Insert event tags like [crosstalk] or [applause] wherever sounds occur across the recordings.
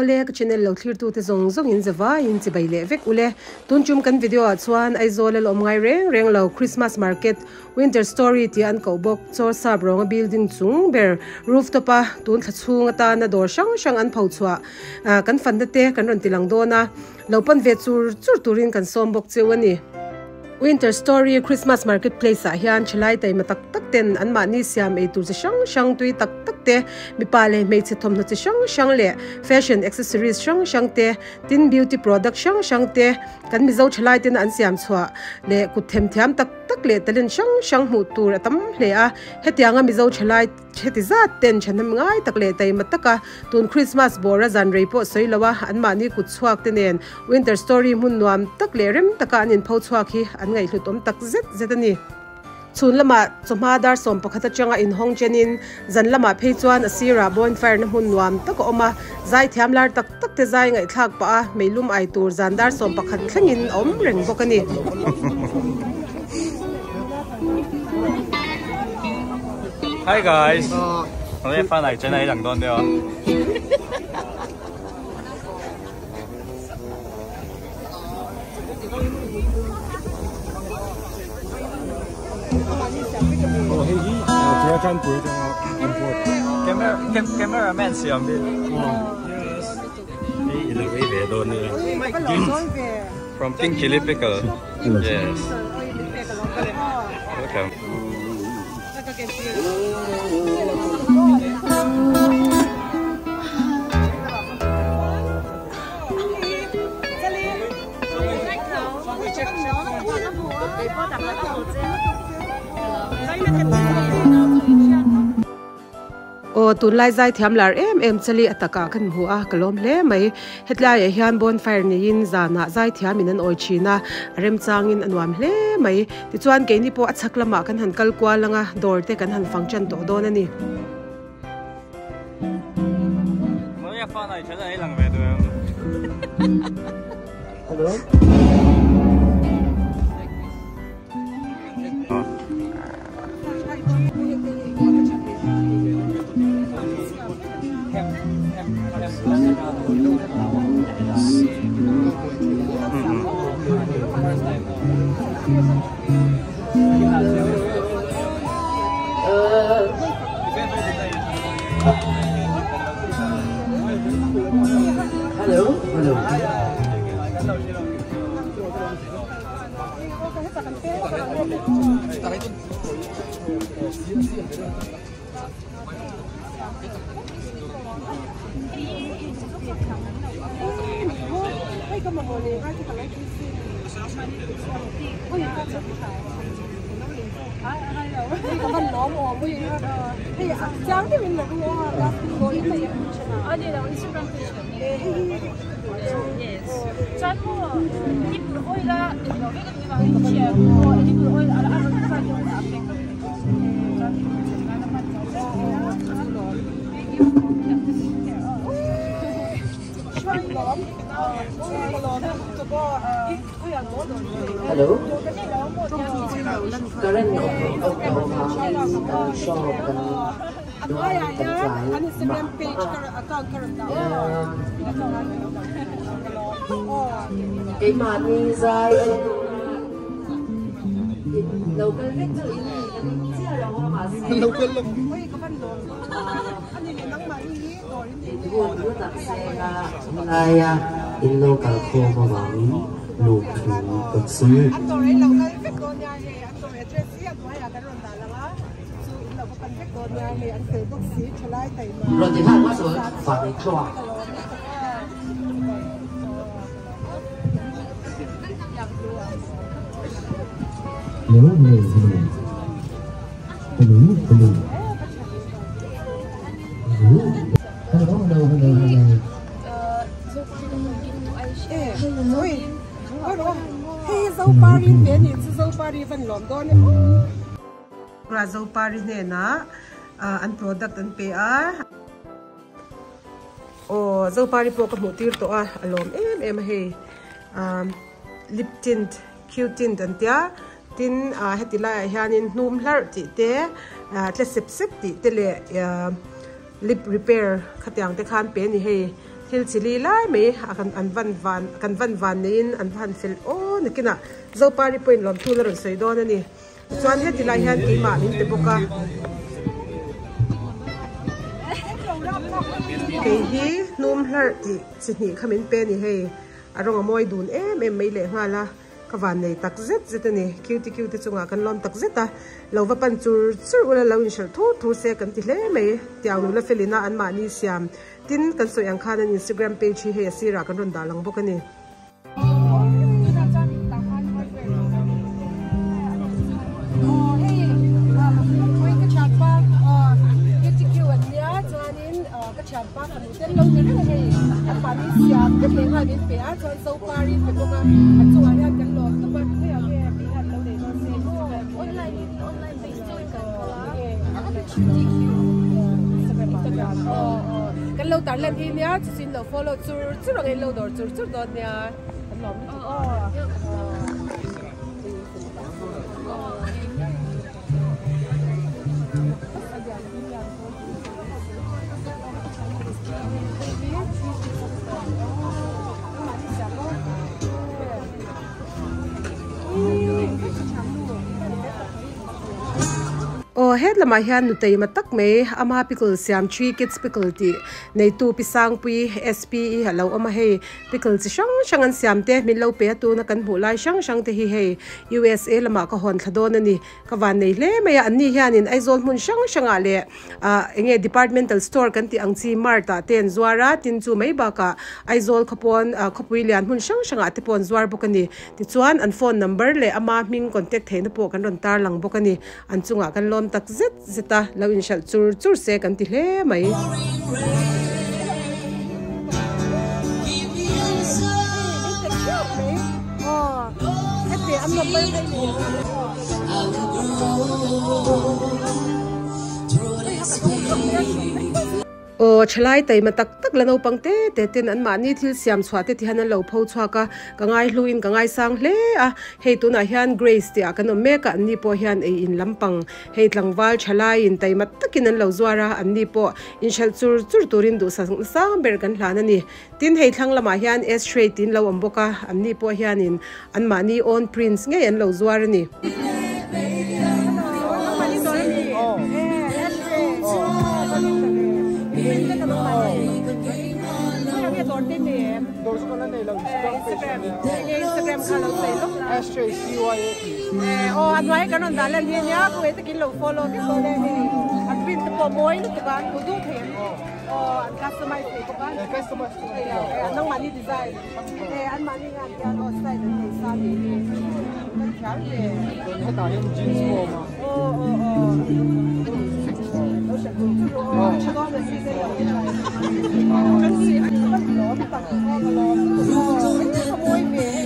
ole ka channel lo thlir tu te zong zong in zawa in chi bai le vek. Ule tun chum kan video a chuan ai zol lo ngai reng reng lo christmas market, winter story ti an ko bok, chor sab rong building chung ber. Rooftop a tun thla chung ta na dor shang shang an phau chua. Kan fan da te, kan ron tilang dona lo pan ve chur chur turin kan som bok chewani Winter Story, Christmas Marketplace a hian chilai tai matak tak ten an ma ni siam e tu shang shang tui tak tak te mi pa le me che thom no chi shang shang le fashion accessories shang shang te tin beauty product shang shang te kan mi zo chalai ten an siam chwa le ku them them tak tak le talen shang shang mu tur atam le a hetianga mi zo chalai cheti za ten chanam ngai tak le tai mataka tun christmas bora zan rei po soilawa an ma ni ku chuak te nen winter story mun nuam tak le rem taka an in phau chuak hi an ngai hlutom tak zet zet ani chun lama choma dar som pakhata changa in hong chenin zan lama phei chuan asira bonfire na hun nuam tak oma zai thiam lar tak tak te zai ngai thak pa meilum ai tur zan dar som pakhat thlangin om reng bokani Hi guys，我哋翻嚟整喺人多啲啊。 [laughs] camera 試用啲。哦。Hey, in a way they don't need. From pink chili pickle. Yes. Welcome. Hãy subscribe cho kênh Ghiền Mì o tun lai zai thiam lar em em chali ataka kan hu a. Kalom le mai hetla ya hian bonfire ni in zana zai thiam in an oi china rem chang in anwam hle mai. Ti chuan ke ni po achak lama kan han kal kwa langa dor te kan han function to don ani [laughs] 哎，这个不孬哦，不一样哦。哎呀，这样的面膜哦，哎呀，哎呀，这样的面膜哦，哎呀，这样，哎呀，这，哎呀，这样的面膜哦，哎呀，这样的面膜哦，哎呀，这样的面膜，这样，哎呀，这样的面膜哦，哎呀，这样的面膜哦，哎呀，这样的面膜哦，哎呀，这样的面，Hello. Karen Ngọc ông ông hai so kan dua kan Instagram page account karon cái mà đi dài lâu cái biết chữ à, ini chia là hoa mà lâu cái lâu itu itu tak saya mulai in local ko mawang lục thú vật sư rồi thì hai quá rồi phải cho Hello, hello, hello. Hello, hello. Hello. Hey, Paris thế này, dấu Paris vẫn lỏm đó. Ra Paris này na, an product an pa oh O Paris po ka mo tir to a, alom em em hey. Lip tint, cute tint an tia. Tin a heti la hianin num hlar ti te, tle sip sip ti te le lip repair khatyang te khan pe ni hey. thil chili lai mai akan an van van kan van van in an van fel o nikina zo pari point lom thu đó nè sei don ani chuan he tilai hian ke ma min te boka ke hi lợt hlar ti chi ni khamin pe ni hei arong amoi dun em em mai le hoa la. ka van nei tak zet zet ne cute cute chunga kan lom tak zeta. Lo va pan chur chur ula lo in shal thu thu se kan ti hle mai tiaw nu la felina an ma ni siam. Tin kan so yang khan an instagram page hi he sira kan ron da lang bok ani lâu tán lên thì nhá chỉ xin lâu follow chú chú là cái lâu đó chú chú đó nhá anh làm o het lama hian nu tei matak me ama pickle siam chi kids pickle ti. Nei tu pisang pui spe hello, ama he. Pickle chi sang sang an siam te, min lo pe tu na kan hu lai sang sang te hi he. Usa lama ka hon thadon ani ka van nei le me ya ani hian in aizol mun sang sang a le a enge departmental store kan ti ang chi marta à, ten zuara tin chu mai ba ka aizol khapon khapui lian mun sang sang a te pon zuar bokani ti chuan an phone number le ama ming contact thein po kan ron tar lang bokani an chunga kan lom tak zet zeta lo in shal chur chur se kan ti hle mai. Oh, I'm not o chalai tai ma tak tak lano pangte te ten an ma ni thil siam chwa te ti han lo pho chwa ka ka ngai hluin ka ngai sang hle a hei tu na hian grace te a kan me ka ni po hian e in lampang hei tlangwal chalai in tai ma takin an lo zwara an ni po in shal chur chur turin du sa sang ber kan hlan ani tin hei thlang lama hian s straight tin lo amboka an ni po hian in an ma ni on prince nge an lo zwar ani Dois ko na nila. Instagram. Instagram ka lang sa'yo. Ashtray, CYAP. Eh, oh, ano ay kanon dalan niya niya ko ito kilo follow din ko le ni. At print ko mo ino to ba ko do them. Oh, at customize ko ba? Eh, customize ko na nila. Eh, anong mani design. Eh, an mani nga yan o style ni sabi. Kan charge. Doon hata yung jeans mo, ma. Oh, oh, oh. Oh, siya ko. Oh, siya ko na sige. Kasi Oh, ito sa boy me.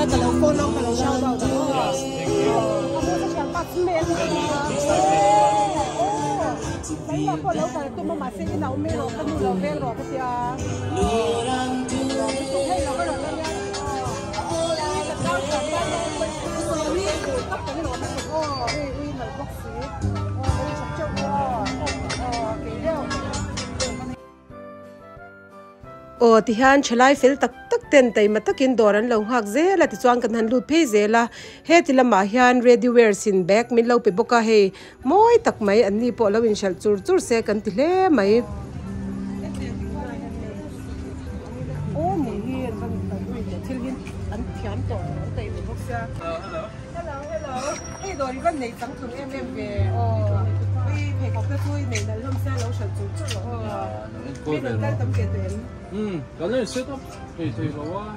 Là cái lâu phone nó cái lâu sao đâu đó. Không có cái bắt mẹ. Đấy là con cái tôi mà mà mẹ rồi cái rồi cái gì à. Cái oh. Oh, oh, oh, o ten tai ma takin doran lo hak ze la ti chuang kan han lut phe ze la. He ti lama hian ready wear sin bag min lo pe boka he moi tak mai an ni po lo in shal chur chur se kan ti hle mai. Gia hello. Hello hello. Hey đồ đi vẫn này trắng thường em em về ờ bây phải học cái thôi này là lâm xe lâu sần chủ chủ ờ bây giờ đang tầm kế tuyến 嗯，咁你 set up 系最好啊。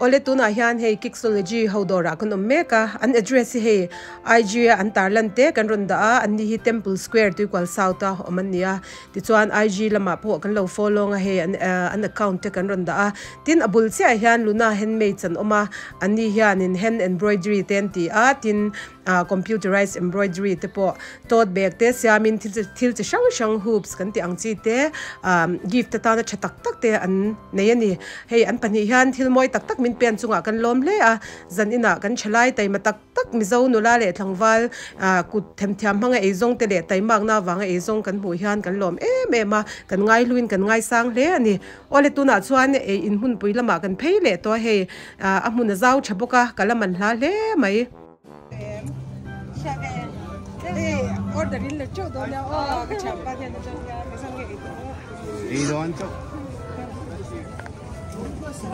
Ole tuna hian hei kixology hodora. Kan meka an address hi ig e an tarlante. Kan ronda a an ni hi temple square tu kwal south a omania. Ti chuan ig e lama po kan lo follow nga he an eh, an account te kan ronda a. Tin abul se hian luna handmade chan oma. An ni hian in hand embroidery ten ti a. Tin ah, computerized embroidery te po. Tote bag te siamin thil thil chi shang shang hoops kan ti ang chi te. Um, gift ta na chatak tak te an nei ani hei an pani hian thil moi tak tak min pen chunga kan lom le a zan ina kan chalai tai ma tak tak mi zo nu la le thlangwal kut them thiam hanga e zong te le tai mak na wanga e zong kan mu hian kan lom. E me ma kan ngai luin kan ngai sang le ani ole tu na chuan e in hun pui lama kan phei le to uh, a mun zau chaboka kalaman hla le mai. Order in là chỗ đó là ờ cái chạm ba nhân dân cái sang nghệ Vou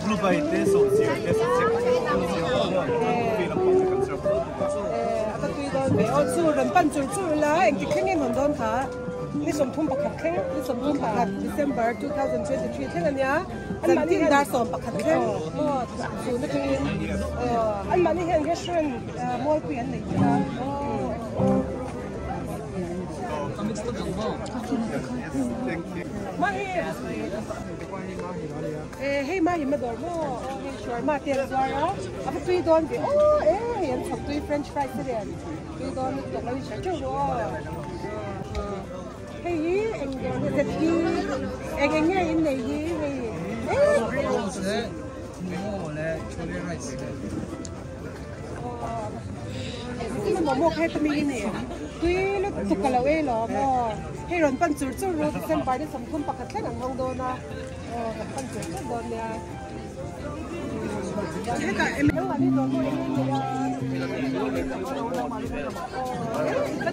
pro vai ter sozinho, ter là anh cái kinh nghiệm đón thả, đi sắm thùng bạc kinh, đi sắm thùng bạc dân tin đa số bạc khẩn thế mua dù nó thì anh mà đi hiện cái xuyên mua quyển này mà hi eh hey mà hi mà đồ mua mà tiền rồi đó à phải tùy đơn vì ô eh hiện thật tùy French fries thế này tùy đơn đồ nó đi chơi chơi rồi hey anh anh anh anh anh này 公司，你问我来求恋爱几个？你们毛毛开的没呢？对了，不搞了喂了嘛？黑人扮猪猪肉，先摆的上空，把个菜拿上多呢？哦，扮猪猪肉呢？这个，没有啊，你做过？Cái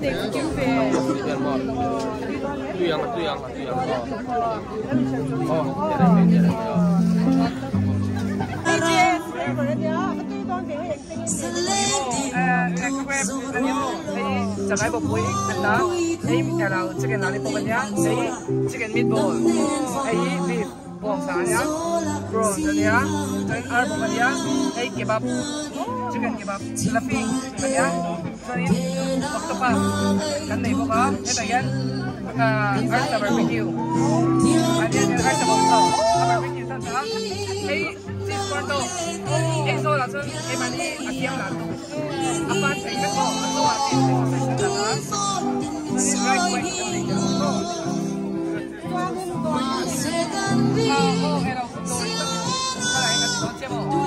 này cũng kiếm về. Tuy ăn, tuy ăn, tuy ăn. Ồ, cái này mình cái này. Sampai buku ini kita ini kalau chicken lollipopannya, ini chicken meatball, ini beef bongsanya, prawns nya, dan arbopannya, ini kebab chicken kebab slapping kaya sanin octopus kan na ibuka ito yan naka art na barbecue and then yung art na bongso na barbecue sa sa ay cheese corn to ay so la so ay mani akiyam la to apat sa ito ko ato ati sa sa sa sa Hãy subscribe cho kênh Ghiền Mì Gõ Để không bỏ lỡ những video hấp dẫn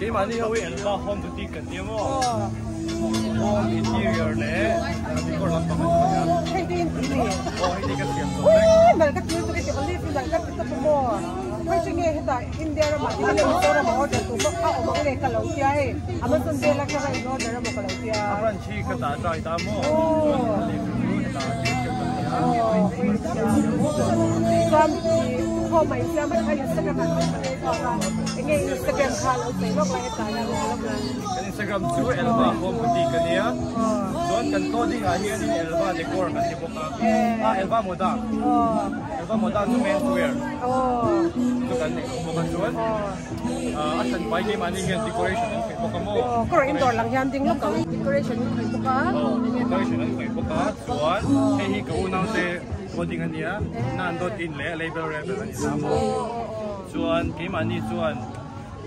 cái mà đi hơi là hôm thứ tiên cần đi mà hôm interior này đi có làm bằng cái gì hay đi cái gì hay đi cái gì mà cái thứ tôi cái cái đi tôi làm cái tôi không mua. pushing it that in their money and so the order to so ka over the kalokia hai ab to de la kara no de la kalokia apan chi ka da da da mo Oh, my God, I'm going to go to Instagram. I'm going to go to Instagram. I'm going to go to Instagram. I'm going to go to Instagram. Lo la Kan Instagram chu Elva home buti kania. Don kan coding a hian in Elva decor kan ti boka. Ah Elva moda. oh Elva moda chu men wear. oh Tu kan ni boka chuan. Ah asan pai ni mani hian decoration kan boka mo. oh ko indoor lang yan ding lok decoration ko ko ka Oh, decoration kan kai boka. Chuan he hi ka unang se coding ania. Nan dot in le label rebel ani samo. Chuan ke mani chuan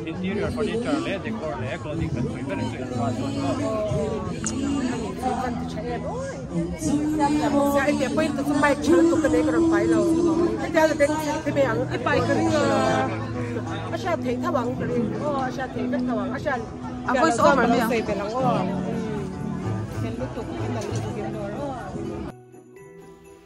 interior furniture le decor le clothing kan kai kan chu Elva chuan mo. kan ti chae oi ya ai te point tu mai chan tu ka ne ka pai lo ai da le deng te me ang i pai ka ring a sha thei tha wang ka ring oh a sha thei ka tha wang a sha a voice over me sai pe lang ken lu tu ka na lu tu ke no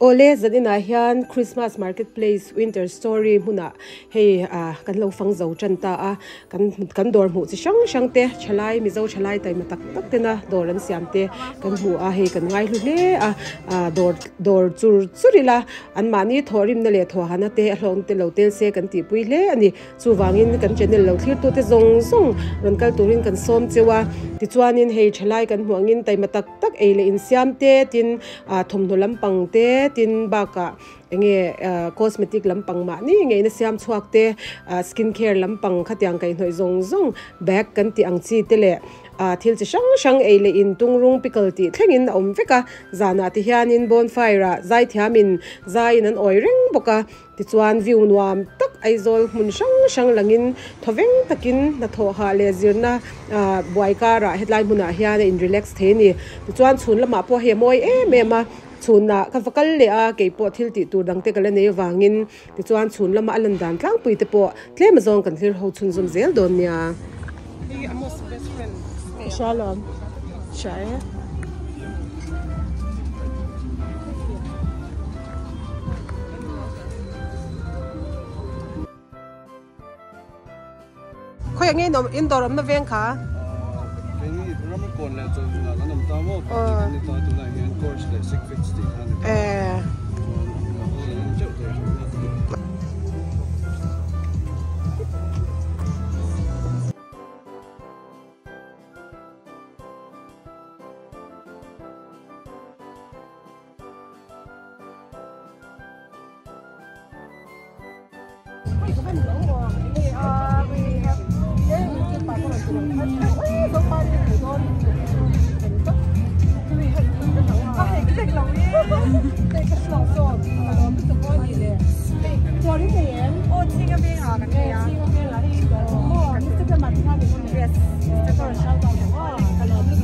ole zadina hian christmas marketplace, winter story, huna. Hei a à, kan lo fang zo chan ta a kan kan dor mu chi shang shang te chalai mi zo chalai tai matak tak te na dor an siam te kan mu a hei kan ngai lu le a a dor dor chur churila an mani thorim na le tho hana te a hlong te lo tel se kan ti pui le ani chu wangin kan channel lo thlir tu te zong zong ron kal turin kan som chewa ti chuanin hei chalai kan huangin tai matak tak eile in siam te tin a đồ no lampang te tin baka enge ah, cosmetic lampang ma ni nge na siam chuak te ah, skin care lampang khatyang kai hnoi zong zong, bag kan ti ang chi te le. A thil chi sang sang eile in tungrung pickle ti thlengin a om veka, zana ti hianin bonfire a, zai thiamin, zai nan oi reng boka, ti chuan view nuam tak aizol mun sang sang langin thoveng takin na tho ha le zirna buai kara headline huna hian in relax the ni. Chuan chhun lama po he moi em em a chunna kan fakal le a ke po thil ti tur dang te kala nei wangin ti chuan chhun lama alan dan tlang pui te po tlem zong kan thil ho chun zum zel don nia shalom shai khoi nge nom indoor am na veng kha cái này nó mới còn là cho là nó nằm tao mốt cái này course, classic 1500. Uh, 即系流咗，我唔识讲嘢咧，做呢啲嘢，我知嗰边啊，咁样啊，知嗰边啦，呢个，哦，你识得问他哋嗰边，yes，即系嗰个收到嘅，哇，系咯，呢个。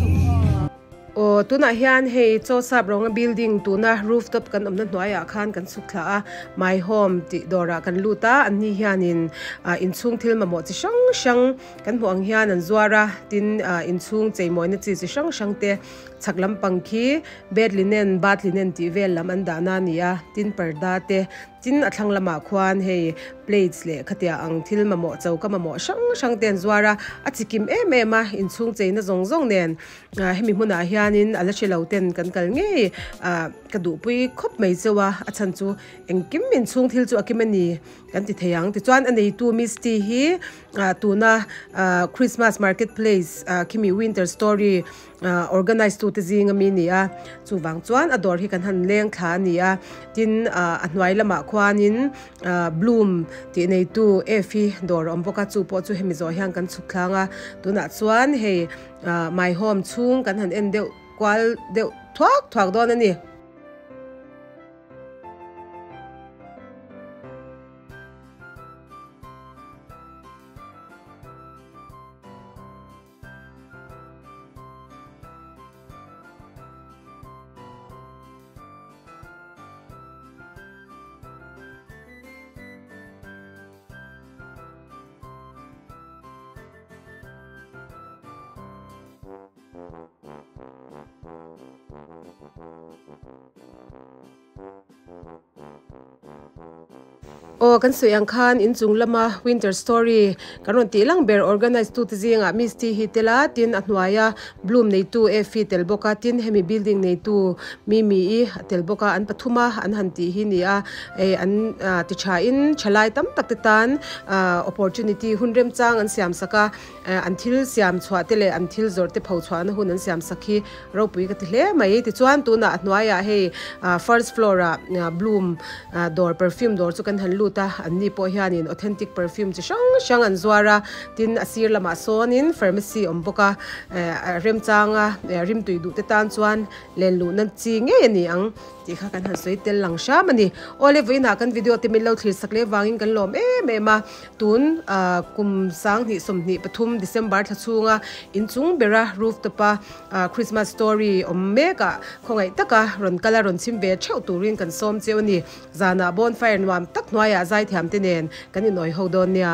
o tuna hian hei cho sap ronga building tuna rooftop kan omna hnuaia khan kan sukthla a my home ti dora kan luta an ni hianin in chung thil ma mo chi sang sang kan huang hian an zuara tin in chung cheimoi na chi chi sang sang te chaklam pangkhi bed linen bat linen ti vel lam an dana nia tin parda te tin athlang lama khwan hei plates le khatia ang thil mamo chau ka mamo sang sang ten zwara achikim em em a in chung cheina zong zong nen. Ah, Hemi huna hianin ala chelo ten kan kal nge ah, ka du pui khop mai chewa achan chu engkim min chung thil chu akimani kan ti theyang ti chuan anei tu misti hi ah, tuna christmas marketplace kimi winter story organize tu te zing ami ni a chu wang chuan a dor hi kan han leng kha ni a tin a hnuai lama khwanin bloom ti nei tu e fi dor om boka chu po chu hemi zo hian kan chukhlanga tuna chuan hei my home chung kan han en deuh kwal deuh thuak thuak don ani Thank you. o kan su yang khan in chung lama winter story. Karon ti lang ber organize tu ti zinga miss ti hi tela tin atnuaya bloom nei tu e fi tel boka tin hemi building nei tu. Mi mi i tel boka an pathuma an han ti hi ni a e an ti cha in chalai tam tak te tan opportunity hunrem chang an siam saka e, an thil siam chwa te le an thil zor te phau chwa na hun an siam sakhi ro pui ka ti hle mai ti chuan tu na atnuaya he first flora bloom door perfume door chu kan han lu ta an ni po hianin authentic perfume chi shang shang an zuara tin asir lama sonin pharmacy om boka rem changa rim tui du te tan chuan len lu nan chi nge ni ang ti kha kan han soi tel lang sha mani olive ina kan video ti min lo thlir sakle wangin kan lom e me ma tun kum sang ni som ni pathum december tha chunga in chung bera roof to pa à, christmas story om mega khongai taka ron kala ron chim ve cheu turin kan som cheu ni zana bonfire nuam tak noya zai à, thiam te nen kan in oi hodon nia